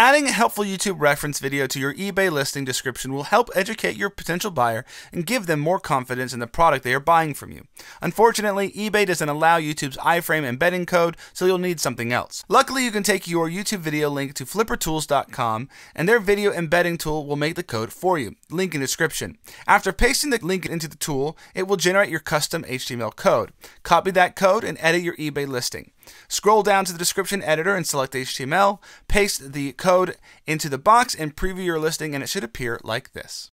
Adding a helpful YouTube reference video to your eBay listing description will help educate your potential buyer and give them more confidence in the product they are buying from you. Unfortunately, eBay doesn't allow YouTube's iframe embedding code, so you'll need something else. Luckily, you can take your YouTube video link to flippertools.com and their video embedding tool will make the code for you. Link in description. After pasting the link into the tool, it will generate your custom HTML code. Copy that code and edit your eBay listing. Scroll down to the description editor and select HTML, paste the code into the box and preview your listing and it should appear like this.